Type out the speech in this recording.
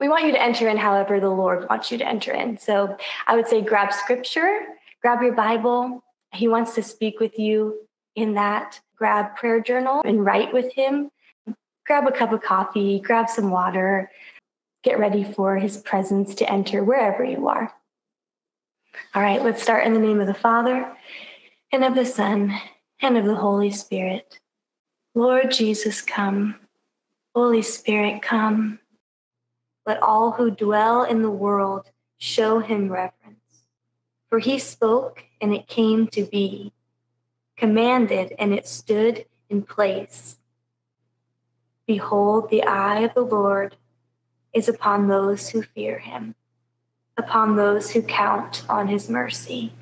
we want you to enter in however the Lord wants you to enter in. So I would say grab scripture, grab your Bible. He wants to speak with you in that. Grab prayer journal and write with him. Grab a cup of coffee, grab some water. Get ready for his presence to enter wherever you are. All right, let's start in the name of the Father and of the Son and of the Holy Spirit. Lord Jesus, come. Holy Spirit, come. Let all who dwell in the world show him reverence. For he spoke, and it came to be, commanded, and it stood in place. Behold, the eye of the Lord is upon those who fear him, upon those who count on his mercy.